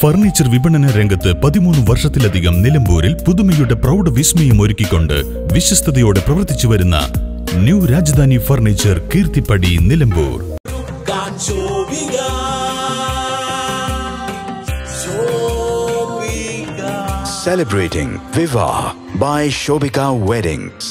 Furniture വിപണന രംഗത്ത് പതിമൂന്ന് വർഷത്തിലധികം നിലമ്പൂരിൽ പുതുമയുടെ പ്രൗഢ വിസ്മയം ഒരുക്കിക്കൊണ്ട് വിശ്വസ്തയോടെ പ്രവർത്തിച്ചു വരുന്ന new Rajdhani furniture Keerthippadi Nilambur. Celebrating Viva by Shobika Weddings.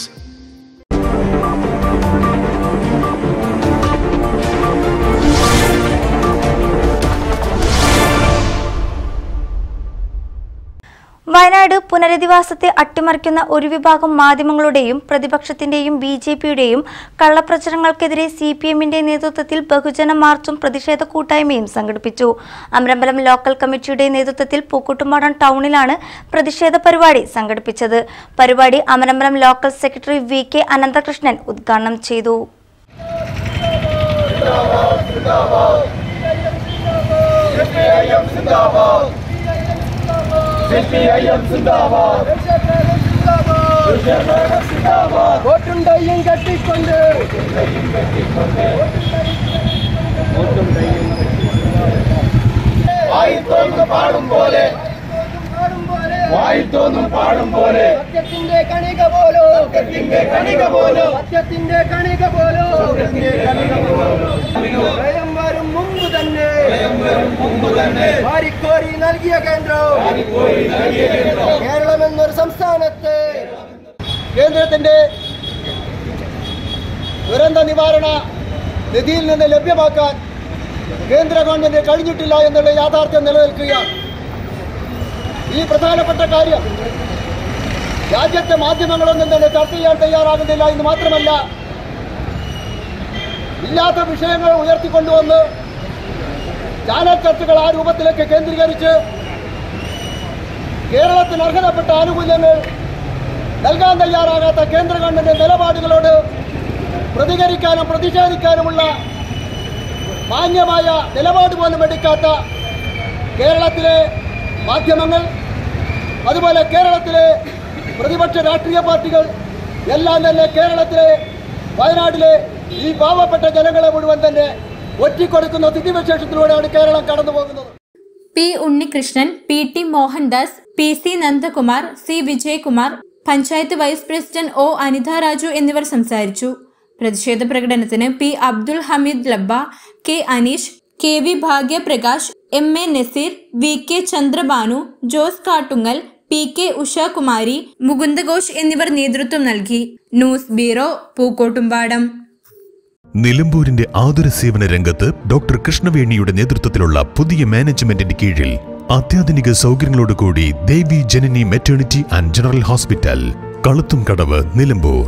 Wayanad പുനരധിവാസത്തെ അട്ടിമറിക്കുന്ന ഒരു വിഭാഗം മാധ്യമങ്ങളുടെയും പ്രതിപക്ഷത്തിന്റെയും ബി ജെ പിയുടെയും കള്ളപ്രചരണങ്ങൾക്കെതിരെ സി പി എമ്മിന്റെ നേതൃത്വത്തിൽ ബഹുജന മാർച്ചും പ്രതിഷേധ കൂട്ടായ്മയും സംഘടിപ്പിച്ചു. അമരമ്പലം ലോക്കൽ കമ്മിറ്റിയുടെ നേതൃത്വത്തിൽ പൂക്കുട്ടുമാടൻ ടൗണിലാണ് പ്രതിഷേധ പരിപാടി സംഘടിപ്പിച്ചത്. പരിപാടി Amarambalam local secretary V K Ananthakrishnan ഉദ്ഘാടനം ചെയ്തു. വോട്ടുണ്ടയ്യും കെട്ടിക്കൊണ്ട് പാടും പോലെ. വായിത്തോന്നും പാടും പോലെ. സത്യത്തിന്റെ കണിക പോലോ? സത്യത്തിന്റെ കണിക പോലോ. സത്യത്തിന്റെ കണിക പോലോ? നൽകിയ കേന്ദ്രം. എന്നൊരു കേന്ദ്രത്തിന്റെ ദുരന്ത നിവാരണ നിധിയിൽ നിന്ന് ലഭ്യമാക്കാൻ കേന്ദ്ര ഗവൺമെന്റ് കഴിഞ്ഞിട്ടില്ല എന്നുള്ള യാഥാർത്ഥ്യം നിലനിൽക്കുകയാണ്. ഈ പ്രധാനപ്പെട്ട കാര്യം രാജ്യത്തെ മാധ്യമങ്ങളൊന്നും തന്നെ ചർച്ച ചെയ്യാൻ തയ്യാറാകുന്നില്ല എന്ന് മാത്രമല്ല ഇല്ലാത്ത വിഷയങ്ങൾ ഉയർത്തിക്കൊണ്ടുവന്ന് ചാനൽ ചർച്ചകൾ ആ രൂപത്തിലേക്ക് കേന്ദ്രീകരിച്ച് കേരളത്തിന് അർഹതപ്പെട്ട ആനുകൂല്യങ്ങൾ നൽകാൻ തയ്യാറാകാത്ത കേന്ദ്ര ഗവൺമെന്റ് നിലപാടുകളോട് പ്രതികരിക്കാനും പ്രതിഷേധിക്കാനുമുള്ള മാന്യമായ നിലപാട് പോലും എടുക്കാത്ത കേരളത്തിലെ മാധ്യമങ്ങൾ അതുപോലെ കേരളത്തിലെ പ്രതിപക്ഷ രാഷ്ട്രീയ പാർട്ടികൾ എല്ലാം തന്നെ കേരളത്തിലെ വയനാട്ടിലെ ഈ പാവപ്പെട്ട ജനങ്ങളെ മുഴുവൻ തന്നെ ഒറ്റിക്കൊടുക്കുന്ന സ്ഥിതിവിശേഷത്തിലൂടെയാണ് കേരളം കടന്നു പോകുന്നത് P Unnikrishnan P T Mohandas P C Nandakumar C Vijayakumar panchayat vice president O Anitha Raju എന്നിവർ സംസാരിച്ചു. പ്രതിഷേധ പ്രകടനത്തിന് P Abdul Hameed Labba K Aneesh K V Bhagyaprakash M A Naseer V K Chandrabanu Jose Kattungal P K Ushakumari Mukundaghosh എന്നിവർ നേതൃത്വം നൽകി. News bureau Pookkottumpadam. നിലമ്പൂരിന്റെ ആതുര സേവന രംഗത്ത് ഡോക്ടർ കൃഷ്ണവേണിയുടെ നേതൃത്വത്തിലുള്ള പുതിയ മാനേജ്മെന്റിന്റെ കീഴിൽ അത്യാധുനിക സൗകര്യങ്ങളോടുകൂടി Devi Janani maternity and general hospital Kaluthum Kadavu Nilambur.